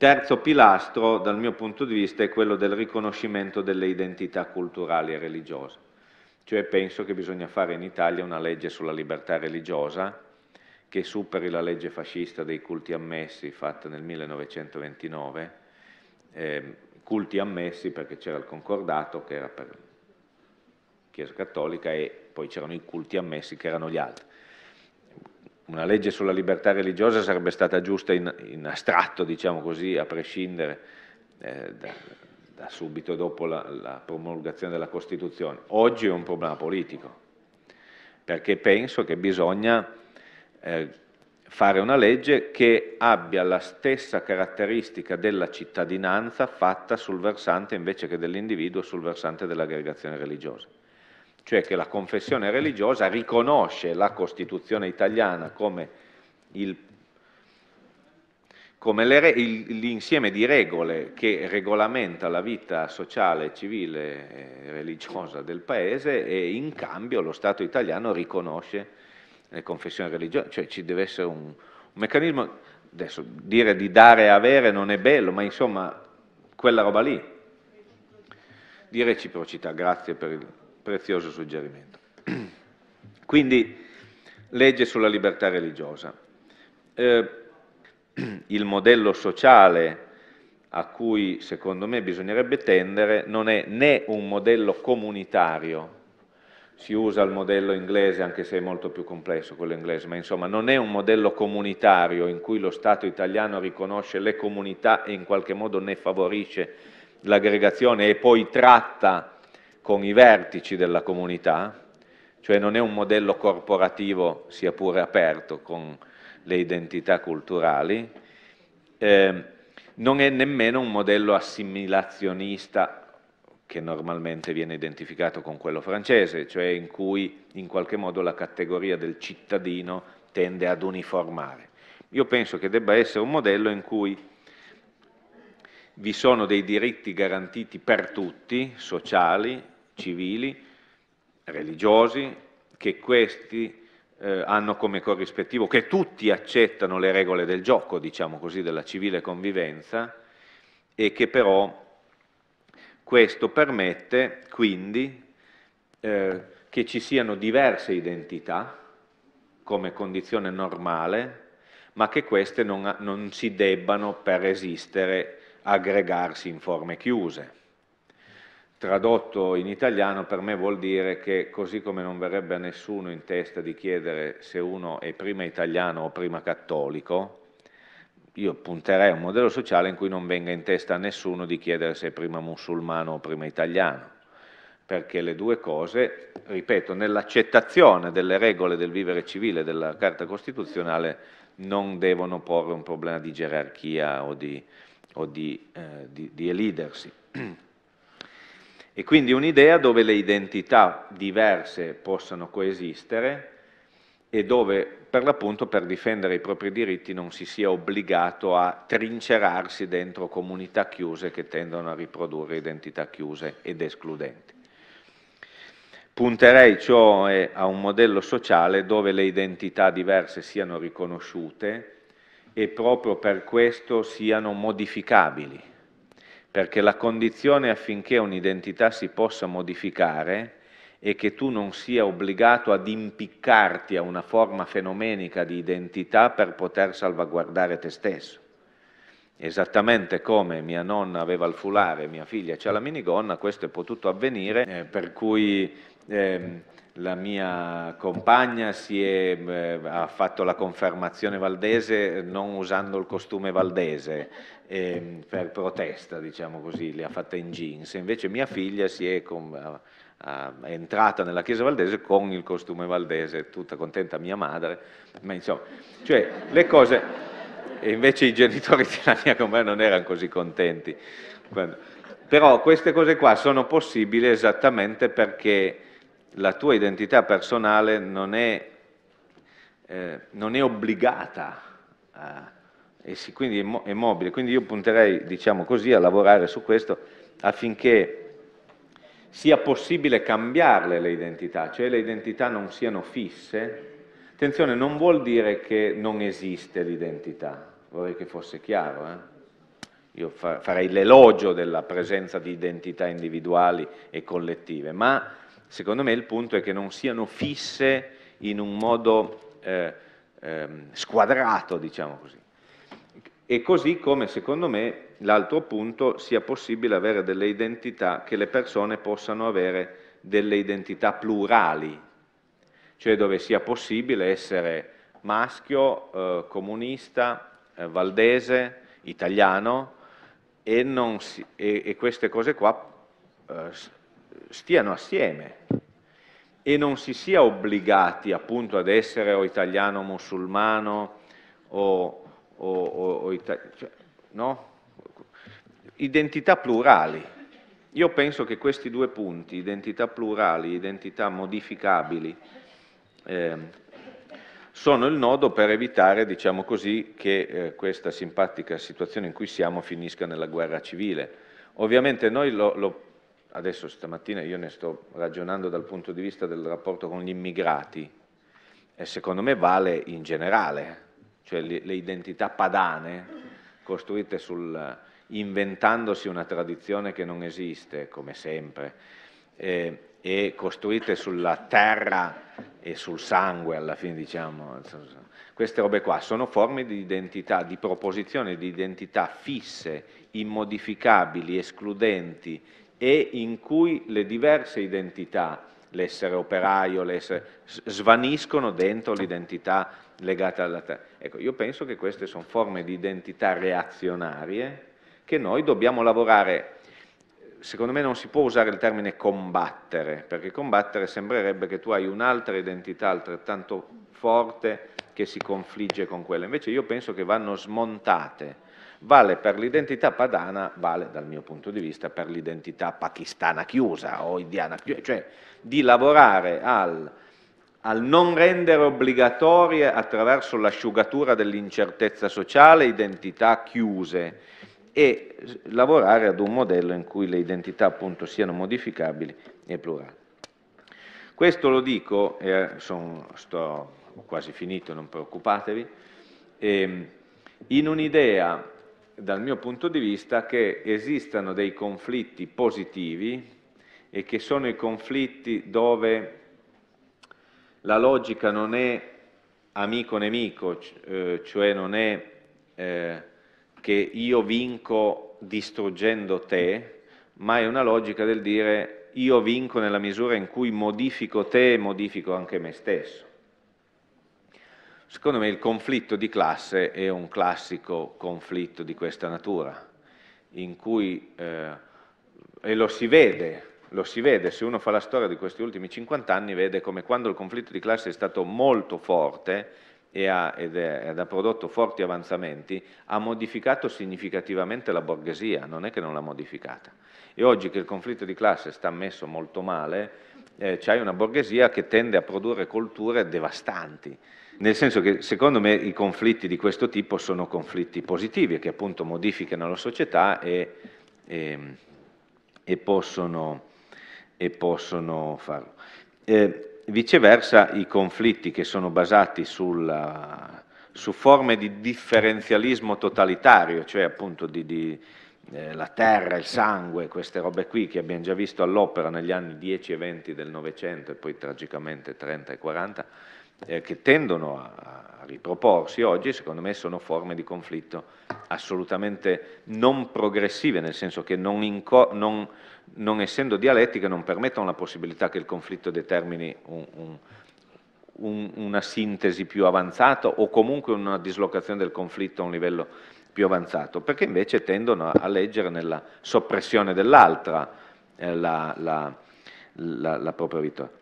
Terzo pilastro, dal mio punto di vista, è quello del riconoscimento delle identità culturali e religiose. Cioè penso che bisogna fare in Italia una legge sulla libertà religiosa che superi la legge fascista dei culti ammessi fatta nel 1929, eh, culti ammessi perché c'era il concordato che era per Chiesa Cattolica e poi c'erano i culti ammessi che erano gli altri una legge sulla libertà religiosa sarebbe stata giusta in, in astratto, diciamo così, a prescindere eh, da, da, subito dopo la, la promulgazione della Costituzione. Oggi è un problema politico, perché penso che bisogna eh, fare una legge che abbia la stessa caratteristica della cittadinanza fatta sul versante invece che dell'individuo sul versante dell'aggregazione religiosa cioè che la confessione religiosa riconosce la Costituzione italiana come, come l'insieme di regole che regolamenta la vita sociale, civile e religiosa del Paese e in cambio lo Stato italiano riconosce le confessioni religiose, cioè ci deve essere un, un meccanismo, adesso dire di dare e avere non è bello, ma insomma quella roba lì, di reciprocità, grazie per il prezioso suggerimento. Quindi legge sulla libertà religiosa. Eh, il modello sociale a cui secondo me bisognerebbe tendere non è né un modello comunitario, si usa il modello inglese anche se è molto più complesso quello inglese, ma insomma non è un modello comunitario in cui lo Stato italiano riconosce le comunità e in qualche modo ne favorisce l'aggregazione e poi tratta con i vertici della comunità, cioè non è un modello corporativo sia pure aperto con le identità culturali, eh, non è nemmeno un modello assimilazionista che normalmente viene identificato con quello francese, cioè in cui in qualche modo la categoria del cittadino tende ad uniformare. Io penso che debba essere un modello in cui vi sono dei diritti garantiti per tutti, sociali, civili, religiosi, che questi eh, hanno come corrispettivo che tutti accettano le regole del gioco, diciamo così, della civile convivenza e che però questo permette quindi eh, che ci siano diverse identità come condizione normale, ma che queste non, non si debbano per esistere aggregarsi in forme chiuse. Tradotto in italiano per me vuol dire che così come non verrebbe a nessuno in testa di chiedere se uno è prima italiano o prima cattolico, io punterei a un modello sociale in cui non venga in testa a nessuno di chiedere se è prima musulmano o prima italiano, perché le due cose, ripeto, nell'accettazione delle regole del vivere civile della Carta Costituzionale non devono porre un problema di gerarchia o di, o di, eh, di, di elidersi. E quindi un'idea dove le identità diverse possano coesistere e dove per l'appunto per difendere i propri diritti non si sia obbligato a trincerarsi dentro comunità chiuse che tendono a riprodurre identità chiuse ed escludenti. Punterei cioè a un modello sociale dove le identità diverse siano riconosciute e proprio per questo siano modificabili perché la condizione affinché un'identità si possa modificare è che tu non sia obbligato ad impiccarti a una forma fenomenica di identità per poter salvaguardare te stesso. Esattamente come mia nonna aveva il fulare, mia figlia c'ha la minigonna, questo è potuto avvenire, eh, per cui eh, la mia compagna è, eh, ha fatto la confermazione valdese non usando il costume valdese eh, per protesta, diciamo così, le ha fatte in jeans, invece mia figlia è, con, a, a, è entrata nella chiesa valdese con il costume valdese, tutta contenta mia madre, ma insomma, cioè le cose, invece i genitori della mia compagna non erano così contenti. Però queste cose qua sono possibili esattamente perché la tua identità personale non è, eh, non è obbligata a, e si, quindi è, mo, è, mobile. Quindi io punterei, diciamo così, a lavorare su questo affinché sia possibile cambiarle le identità, cioè le identità non siano fisse. Attenzione, non vuol dire che non esiste l'identità, vorrei che fosse chiaro. Eh? io farei l'elogio della presenza di identità individuali e collettive, ma secondo me il punto è che non siano fisse in un modo eh, eh, squadrato, diciamo così. E così come secondo me l'altro punto sia possibile avere delle identità, che le persone possano avere delle identità plurali, cioè dove sia possibile essere maschio, eh, comunista, eh, valdese, italiano e, si, e, e, queste cose qua eh, stiano assieme e non si sia obbligati appunto ad essere o italiano musulmano o, o, o, o ita- cioè, no? identità plurali. Io penso che questi due punti, identità plurali, identità modificabili, eh, sono il nodo per evitare, diciamo così, che eh, questa simpatica situazione in cui siamo finisca nella guerra civile. Ovviamente noi lo, lo, adesso stamattina io ne sto ragionando dal punto di vista del rapporto con gli immigrati, e secondo me vale in generale, cioè le, le identità padane costruite sul, inventandosi una tradizione che non esiste, come sempre, eh, e costruite sulla terra e sul sangue, alla fine diciamo, queste robe qua sono forme di identità, di proposizione di identità fisse, immodificabili, escludenti e in cui le diverse identità, l'essere operaio, l'essere, svaniscono dentro l'identità legata alla terra. Ecco, io penso che queste sono forme di identità reazionarie che noi dobbiamo lavorare secondo me non si può usare il termine combattere, perché combattere sembrerebbe che tu hai un'altra identità altrettanto forte che si confligge con quella. Invece io penso che vanno smontate. Vale per l'identità padana, vale dal mio punto di vista per l'identità pakistana chiusa o indiana chiusa, cioè di lavorare al, al non rendere obbligatorie attraverso l'asciugatura dell'incertezza sociale identità chiuse e lavorare ad un modello in cui le identità appunto siano modificabili e plurali. Questo lo dico, eh, son, sto quasi finito, non preoccupatevi, eh, in un'idea dal mio punto di vista che esistano dei conflitti positivi e che sono i conflitti dove la logica non è amico-nemico, eh, cioè non è eh, che io vinco distruggendo te, ma è una logica del dire io vinco nella misura in cui modifico te e modifico anche me stesso. Secondo me il conflitto di classe è un classico conflitto di questa natura, in cui, eh, e lo si vede, lo si vede, se uno fa la storia di questi ultimi 50 anni, vede come quando il conflitto di classe è stato molto forte, e ha, ed, è, ed ha prodotto forti avanzamenti, ha modificato significativamente la borghesia, non è che non l'ha modificata. E oggi che il conflitto di classe sta messo molto male, eh, c'è una borghesia che tende a produrre colture devastanti, nel senso che secondo me i conflitti di questo tipo sono conflitti positivi, che appunto modificano la società e, e, e, possono, e possono, farlo. Eh, Viceversa i conflitti che sono basati sulla, su forme di differenzialismo totalitario, cioè appunto di, di eh, la terra, il sangue, queste robe qui che abbiamo già visto all'opera negli anni 10 e 20 del Novecento e poi tragicamente 30 e 40, eh, che tendono a, a, riproporsi oggi, secondo me sono forme di conflitto assolutamente non progressive, nel senso che non, non, non essendo dialettiche non permettono la possibilità che il conflitto determini un, un, un, una sintesi più avanzata o comunque una dislocazione del conflitto a un livello più avanzato, perché invece tendono a, leggere nella soppressione dell'altra eh, la, la, la, la propria vittoria.